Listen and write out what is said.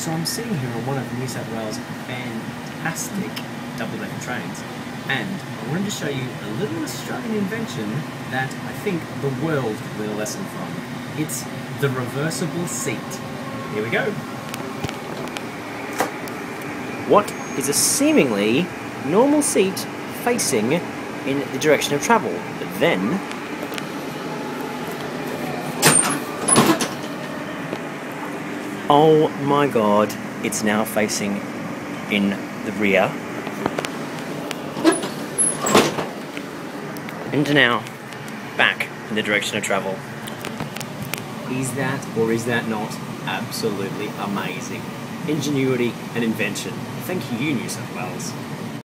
So I'm sitting here on one of New South Wales' fantastic double-decker trains, and I wanted to show you a little Australian invention that I think the world could learn a lesson from. It's the reversible seat. Here we go. What is a seemingly normal seat facing in the direction of travel? But then Oh my god, it's now facing in the rear. And now, back in the direction of travel. Is that, or is that not, absolutely amazing? Ingenuity and invention. Thank you, New South Wales.